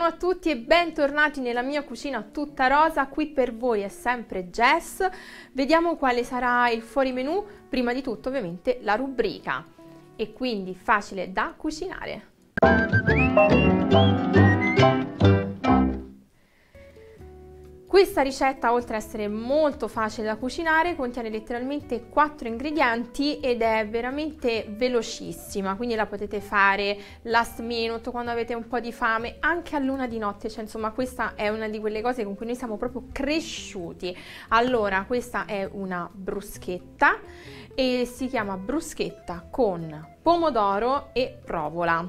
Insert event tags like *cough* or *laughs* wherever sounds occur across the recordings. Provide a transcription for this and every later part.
Buongiorno a tutti e bentornati nella mia cucina tutta rosa, qui per voi è sempre Jess. Vediamo quale sarà il fuori menù, prima di tutto ovviamente la rubrica e quindi facile da cucinare. Questa ricetta, oltre ad essere molto facile da cucinare, contiene letteralmente 4 ingredienti ed è veramente velocissima, quindi la potete fare last minute quando avete un po' di fame, anche a luna di notte, cioè insomma questa è una di quelle cose con cui noi siamo proprio cresciuti. Allora, questa è una bruschetta e si chiama bruschetta con pomodoro e provola.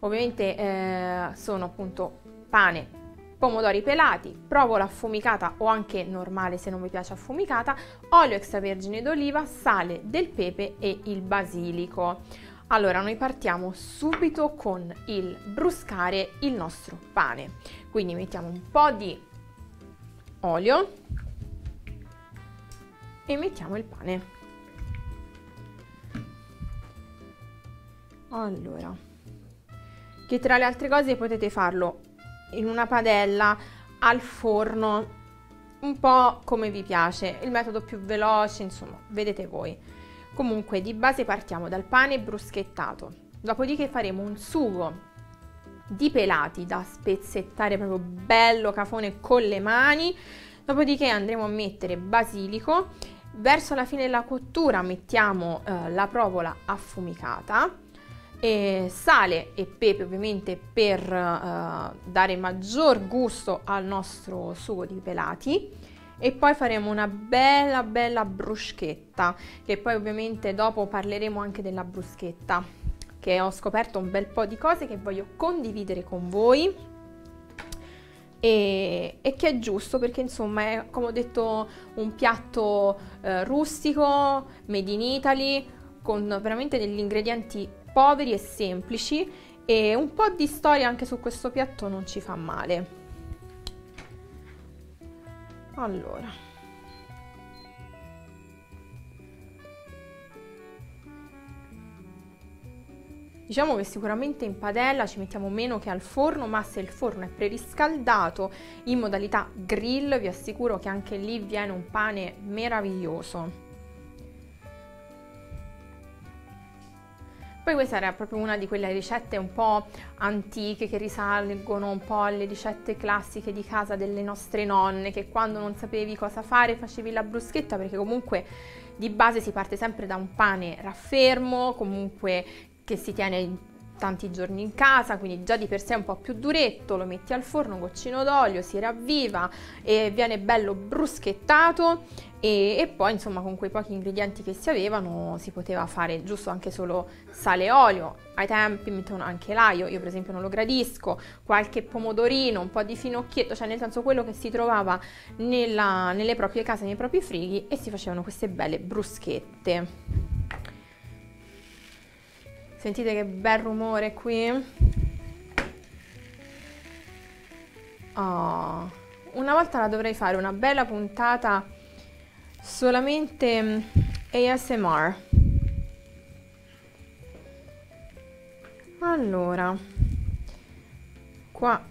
Ovviamente eh, sono appunto pane pomodori pelati, provola affumicata o anche normale se non vi piace affumicata, olio extravergine d'oliva, sale del pepe e il basilico. Allora, noi partiamo subito con il bruscare il nostro pane. Quindi mettiamo un po' di olio e mettiamo il pane. Allora, che tra le altre cose potete farlo in una padella al forno un po' come vi piace, il metodo più veloce, insomma, vedete voi. Comunque di base partiamo dal pane bruschettato, dopodiché faremo un sugo di pelati da spezzettare proprio bello cafone con le mani, dopodiché andremo a mettere basilico, verso la fine della cottura mettiamo eh, la provola affumicata, e sale e pepe ovviamente per uh, dare maggior gusto al nostro sugo di pelati. E poi faremo una bella bella bruschetta che poi ovviamente dopo parleremo anche della bruschetta che ho scoperto un bel po' di cose che voglio condividere con voi. E, e che è giusto perché insomma è come ho detto un piatto eh, rustico made in Italy con veramente degli ingredienti poveri e semplici e un po' di storia anche su questo piatto non ci fa male. Allora. Diciamo che sicuramente in padella ci mettiamo meno che al forno, ma se il forno è preriscaldato in modalità grill vi assicuro che anche lì viene un pane meraviglioso. Poi questa era proprio una di quelle ricette un po' antiche che risalgono un po' alle ricette classiche di casa delle nostre nonne, che quando non sapevi cosa fare facevi la bruschetta perché comunque di base si parte sempre da un pane raffermo, comunque che si tiene tanti giorni in casa, quindi già di per sé è un po' più duretto, lo metti al forno, goccino d'olio, si ravviva e viene bello bruschettato e, e, poi insomma con quei pochi ingredienti che si avevano si poteva fare giusto anche solo sale e olio, ai tempi mettono anche l'aglio, io per esempio non lo gradisco, qualche pomodorino, un po' di finocchietto, cioè nel senso quello che si trovava nella, nelle proprie case, nei propri frighi e si facevano queste belle bruschette. Sentite che bel rumore qui? Oh, una volta la dovrei fare una bella puntata solamente mm, ASMR. Allora, qua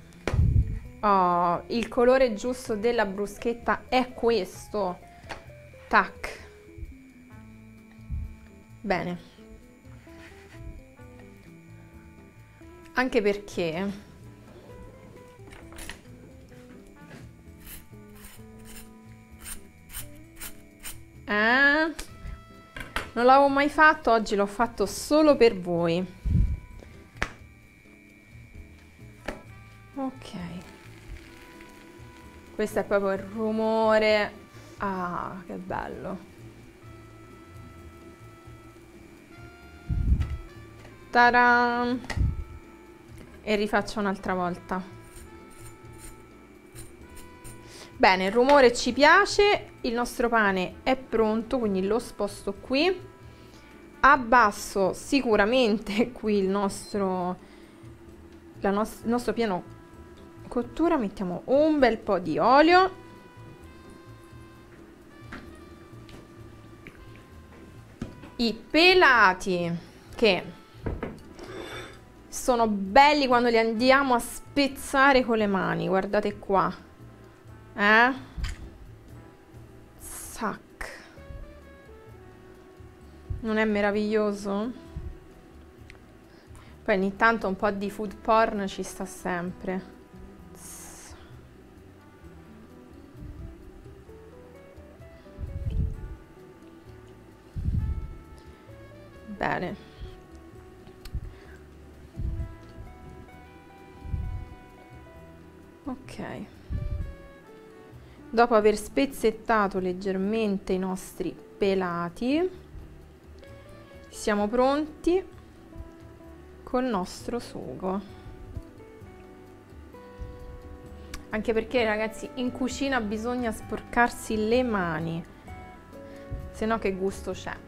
oh, il colore giusto della bruschetta è questo. Tac. Bene. Anche perché Eh? Non l'avevo mai fatto, oggi l'ho fatto solo per voi. Ok. Questo è proprio il rumore. Ah, che bello. Ta-da! E rifaccio un'altra volta. Bene, il rumore ci piace, il nostro pane è pronto, quindi lo sposto qui. Abbasso sicuramente *laughs* qui il nostro, nos il nostro piano cottura, mettiamo un bel po' di olio. I pelati che sono belli quando li andiamo a spezzare con le mani, guardate qua. Eh? Sac. Non è meraviglioso? Poi ogni tanto un po' di food porn ci sta sempre. Bene. Ok. Dopo aver spezzettato leggermente i nostri pelati, siamo pronti col nostro sugo. Anche perché ragazzi in cucina bisogna sporcarsi le mani, se no che gusto c'è.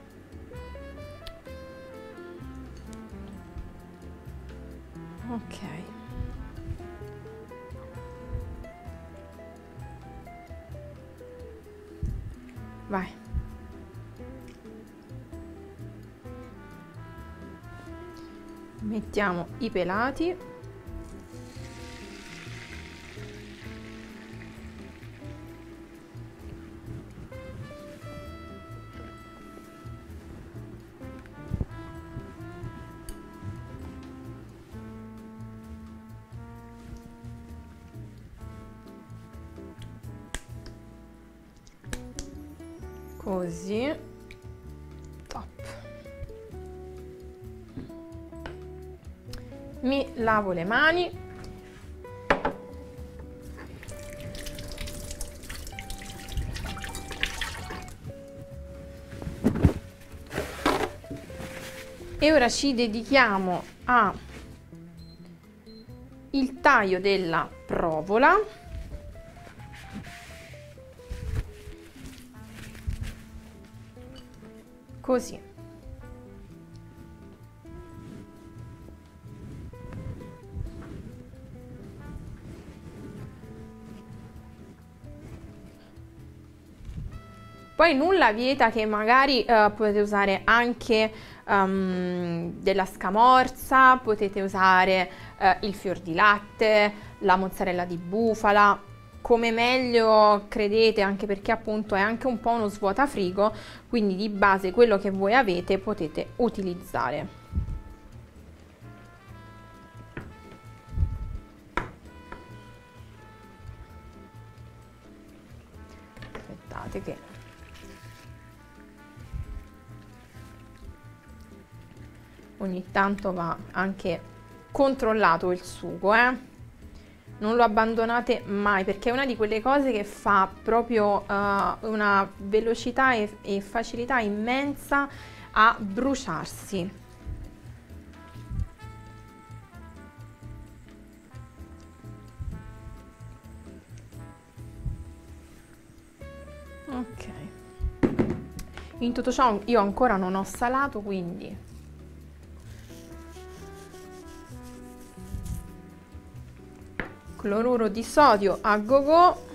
Mettiamo i pelati. Così. Mi lavo le mani. E ora ci dedichiamo a il taglio della provola così Poi nulla vieta che magari uh, potete usare anche um, della scamorza, potete usare uh, il fior di latte, la mozzarella di bufala, come meglio credete, anche perché appunto è anche un po' uno svuotafrigo, quindi di base quello che voi avete potete utilizzare. Aspettate che ogni tanto va anche controllato il sugo, eh? non lo abbandonate mai perché è una di quelle cose che fa proprio uh, una velocità e, e facilità immensa a bruciarsi. Ok. In tutto ciò io ancora non ho salato, quindi cloruro di sodio a go go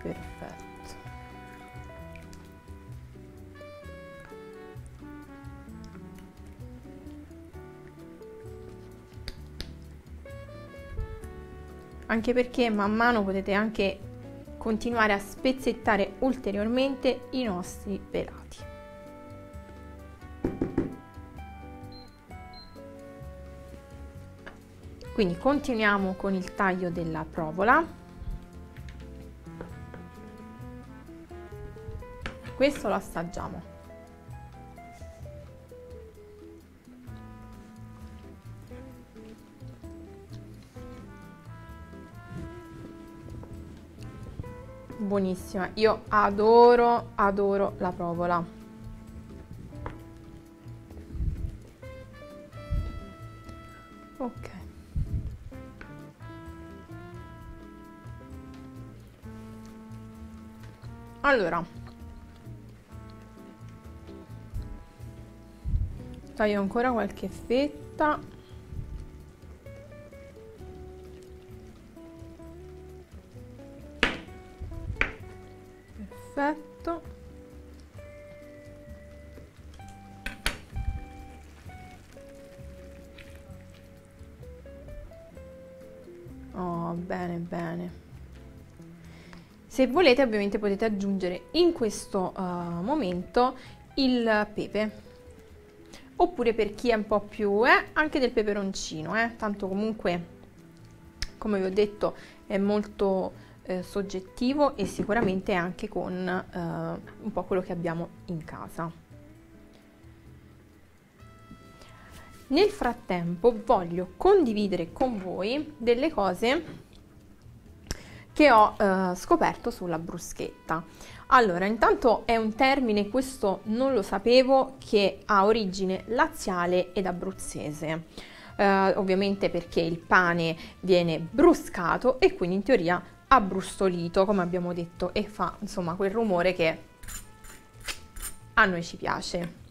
perfetto. Anche perché man mano potete anche continuare a spezzettare ulteriormente i nostri pelati Quindi continuiamo con il taglio della provola. Questo lo assaggiamo. Buonissima, io adoro, adoro la provola. Ok. Allora. Taglio ancora qualche fetta. Perfetto Se volete ovviamente potete aggiungere in questo uh, momento il pepe oppure per chi è un po' più eh, anche del peperoncino, eh, tanto comunque come vi ho detto è molto eh, soggettivo e sicuramente anche con eh, un po' quello che abbiamo in casa. Nel frattempo voglio condividere con voi delle cose che ho eh, scoperto sulla bruschetta. Allora, intanto è un termine, questo non lo sapevo, che ha origine laziale ed abruzzese. Eh, ovviamente perché il pane viene bruscato e quindi in teoria abbrustolito, come abbiamo detto, e fa insomma quel rumore che a noi ci piace.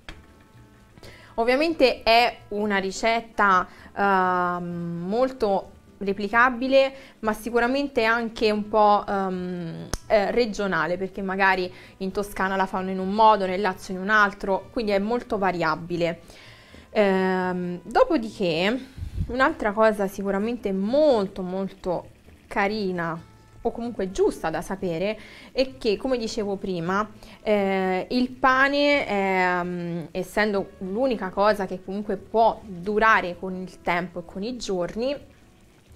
Ovviamente è una ricetta uh, molto replicabile, ma sicuramente anche un po' um, eh, regionale, perché magari in Toscana la fanno in un modo, nel Lazio in un altro, quindi è molto variabile. Ehm, dopodiché, un'altra cosa sicuramente molto molto carina o comunque giusta da sapere è che, come dicevo prima, eh, il pane, eh, essendo l'unica cosa che comunque può durare con il tempo e con i giorni,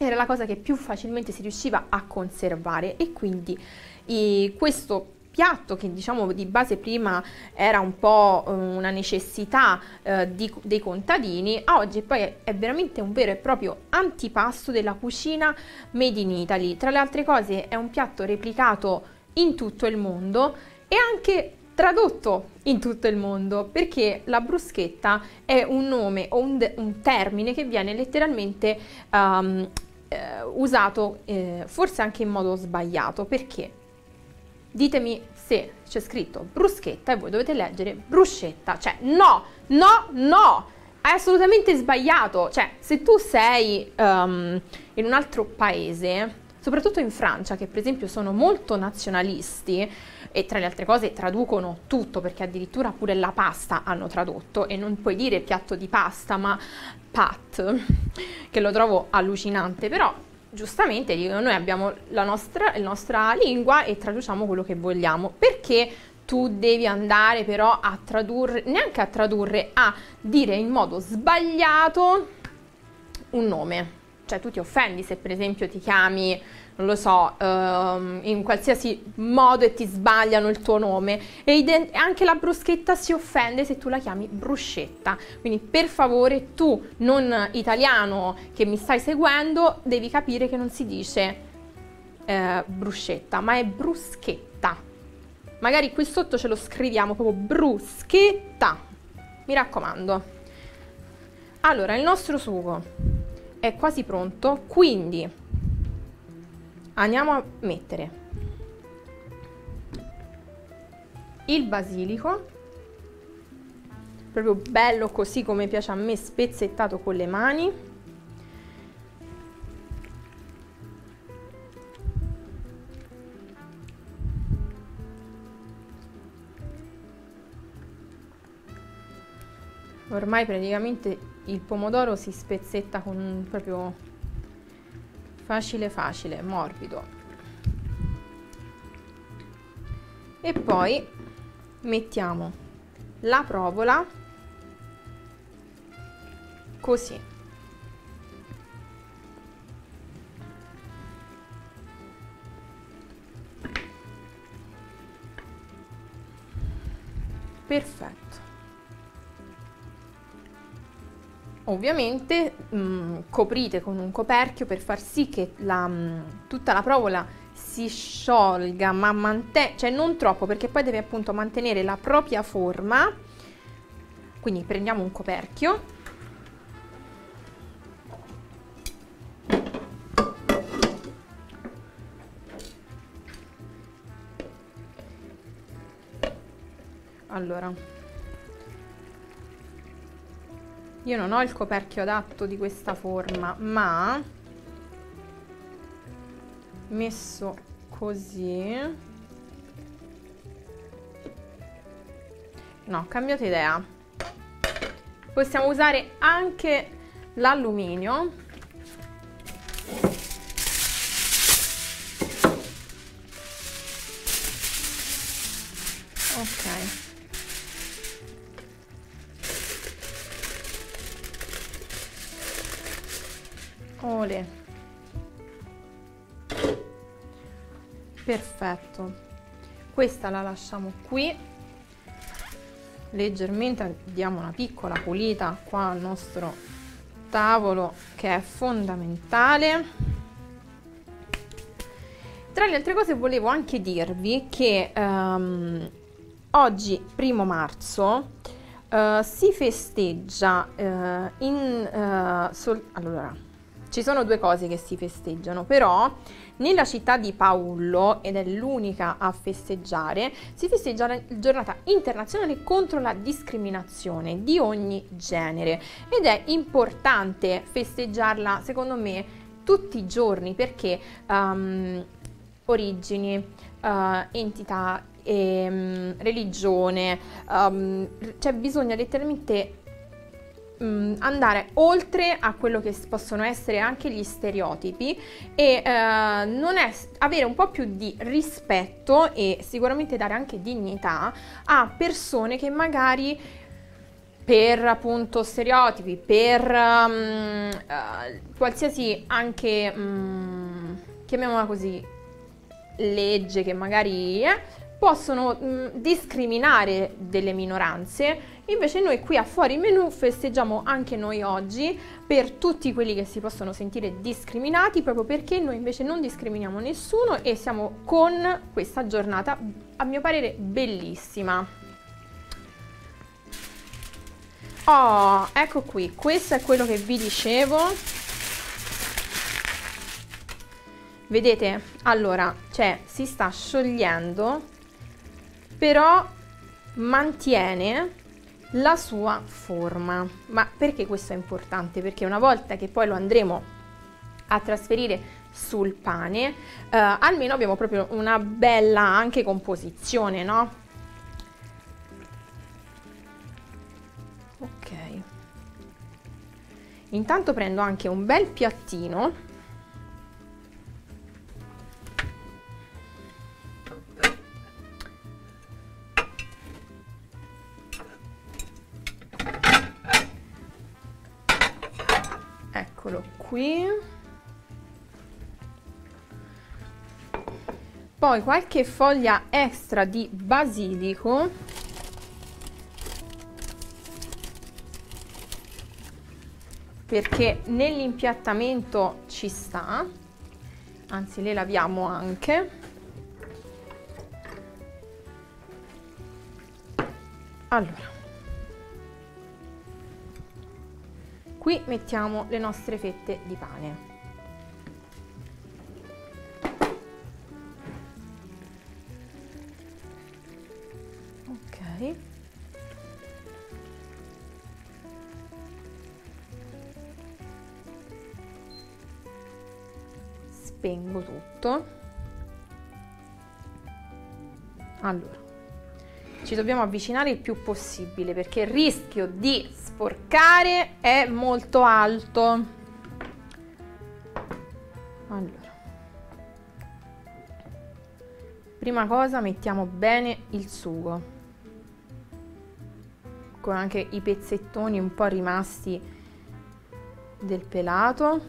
era la cosa che più facilmente si riusciva a conservare e quindi i, questo piatto che diciamo di base prima era un po' eh, una necessità eh, di, dei contadini, a oggi poi è, veramente un vero e proprio antipasto della cucina made in Italy. Tra le altre cose è un piatto replicato in tutto il mondo e anche tradotto in tutto il mondo perché la bruschetta è un nome o un, un termine che viene letteralmente um, eh, usato eh, forse anche in modo sbagliato perché? Ditemi se c'è scritto bruschetta e voi dovete leggere bruscetta, cioè no, no, no, è assolutamente sbagliato, cioè se tu sei um, in un altro paese, soprattutto in Francia, che per esempio sono molto nazionalisti e tra le altre cose traducono tutto, perché addirittura pure la pasta hanno tradotto e non puoi dire piatto di pasta, ma pat, *laughs* che lo trovo allucinante, però giustamente dicono noi abbiamo la nostra, la nostra lingua e traduciamo quello che vogliamo. Perché tu devi andare però a tradurre, neanche a tradurre, a dire in modo sbagliato un nome? Cioè tu ti offendi se per esempio ti chiami non lo so, um, in qualsiasi modo e ti sbagliano il tuo nome e anche la bruschetta si offende se tu la chiami bruscetta. Quindi per favore tu, non italiano che mi stai seguendo, devi capire che non si dice eh, bruscetta, ma è bruschetta. Magari qui sotto ce lo scriviamo proprio bruschetta. Mi raccomando. Allora, il nostro sugo è quasi pronto, quindi andiamo a mettere il basilico proprio bello così come piace a me spezzettato con le mani. Ormai praticamente il pomodoro si spezzetta con proprio facile facile morbido. E poi mettiamo la provola così Ovviamente mh, mm, coprite con un coperchio per far sì che la, mh, mm, tutta la provola si sciolga, ma mante- cioè non troppo perché poi deve appunto mantenere la propria forma. Quindi prendiamo un coperchio. Allora, Io non ho il coperchio adatto di questa forma, ma messo così. No, cambiate idea. Possiamo usare anche l'alluminio Perfetto. Questa la lasciamo qui. Leggermente diamo una piccola pulita qua al nostro tavolo che è fondamentale. Tra le altre cose volevo anche dirvi che um, oggi, primo marzo, uh, si festeggia uh, in... Sol- allora, ci sono due cose che si festeggiano, però nella città di Paullo, ed è l'unica a festeggiare, si festeggia la giornata internazionale contro la discriminazione di ogni genere. Ed è importante festeggiarla, secondo me, tutti i giorni perché um, origini, uh, entità, e, um, religione, um, cioè bisogna letteralmente mh, andare oltre a quello che possono essere anche gli stereotipi e eh, non è, avere un po' più di rispetto e sicuramente dare anche dignità a persone che magari per appunto stereotipi, per um, uh, qualsiasi anche, um, chiamiamola così, legge che magari eh, possono mh, discriminare delle minoranze Invece noi qui a Fuori Menù festeggiamo anche noi oggi per tutti quelli che si possono sentire discriminati, proprio perché noi invece non discriminiamo nessuno e siamo con questa giornata, a mio parere, bellissima. Oh, ecco qui, questo è quello che vi dicevo. Vedete? Allora, cioè, si sta sciogliendo, però mantiene la sua forma. Ma perché questo è importante? Perché una volta che poi lo andremo a trasferire sul pane, eh, almeno abbiamo proprio una bella anche composizione, no? Ok. Intanto prendo anche un bel piattino eccolo qui. Poi qualche foglia extra di basilico. Perché nell'impiattamento ci sta. Anzi le laviamo anche. Allora Qui mettiamo le nostre fette di pane. Ok. Spengo tutto. Allora, ci dobbiamo avvicinare il più possibile perché il rischio di sporcare è molto alto. Allora, prima cosa mettiamo bene il sugo con anche i pezzettoni un po' rimasti del pelato.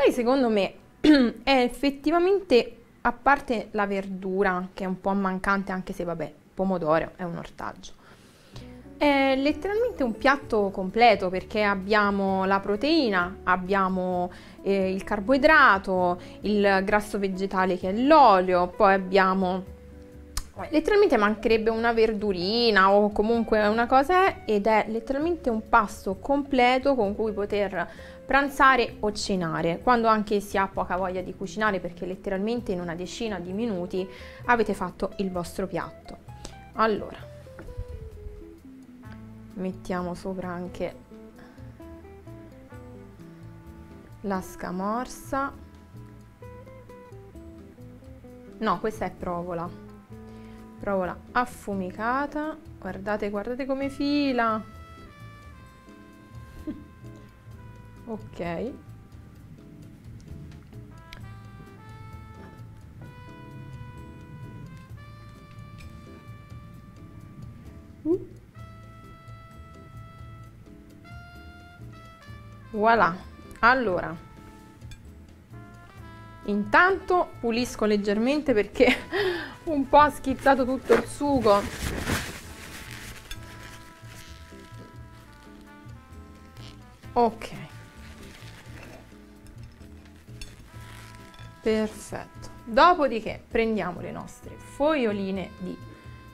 Poi secondo me *clears throat* è effettivamente a parte la verdura che è un po' mancante anche se vabbè pomodoro è un ortaggio è letteralmente un piatto completo perché abbiamo la proteina, abbiamo eh, il carboidrato, il grasso vegetale che è l'olio, poi abbiamo letteralmente mancherebbe una verdurina o comunque una cosa ed è letteralmente un pasto completo con cui poter pranzare o cenare. Quando anche si ha poca voglia di cucinare perché letteralmente in una decina di minuti avete fatto il vostro piatto. Allora mettiamo sopra anche la scamorza no questa è provola. Provola affumicata. Guardate guardate come fila ok. Uh. voilà. Allora intanto pulisco leggermente perché *laughs* un po' ha schizzato tutto il sugo. Ok perfetto. Dopodiché prendiamo le nostre foglioline di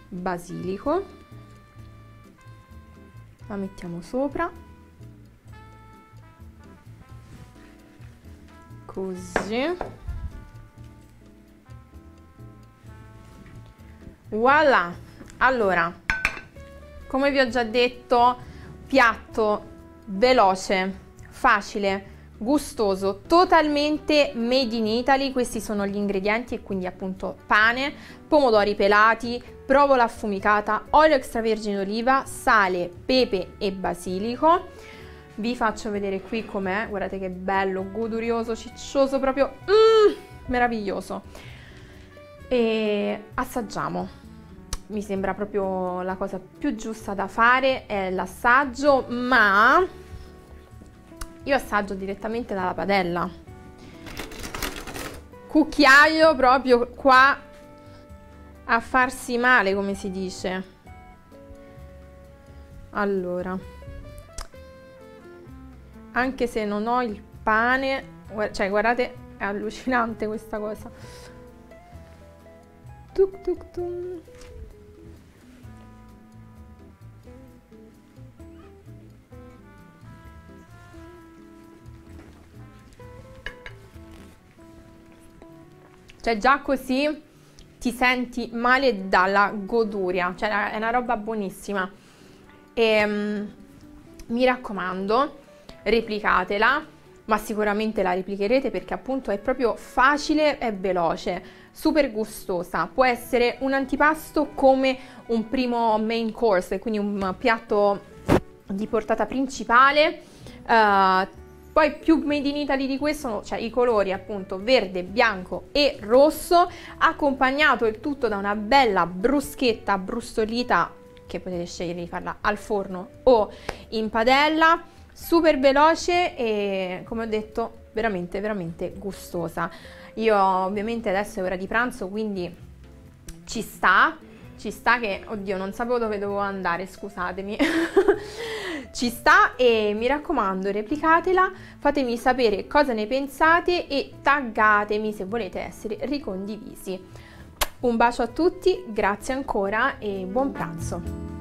basilico. La mettiamo sopra. Così. Voilà. Allora come vi ho già detto piatto veloce facile gustoso totalmente made in Italy. Questi sono gli ingredienti e quindi appunto pane pomodori pelati provola affumicata olio extravergine d'oliva sale pepe e basilico. Vi faccio vedere qui com'è. Guardate che bello godurioso ciccioso proprio mm, meraviglioso. E assaggiamo. Mi sembra proprio la cosa più giusta da fare è l'assaggio ma io assaggio direttamente dalla padella. Cucchiaio proprio qua a farsi male come si dice. Allora anche se non ho il pane cioè guardate è allucinante questa cosa. Tuk tuk tuk Cioè già così ti senti male dalla goduria, cioè è una roba buonissima. E um, mi raccomando, replicatela, ma sicuramente la replicherete perché appunto è proprio facile e veloce, super gustosa. Può essere un antipasto come un primo main course, quindi un piatto di portata principale. Uh, poi più made in Italy di questo, cioè i colori appunto verde, bianco e rosso, accompagnato il tutto da una bella bruschetta brustolita che potete scegliere di farla al forno o in padella, super veloce e come ho detto veramente veramente gustosa. Io ovviamente adesso è ora di pranzo quindi ci sta, ci sta che, oddio non sapevo dove dovevo andare, scusatemi. *laughs* ci sta e mi raccomando replicatela, fatemi sapere cosa ne pensate e taggatemi se volete essere ricondivisi. Un bacio a tutti, grazie ancora e buon pranzo!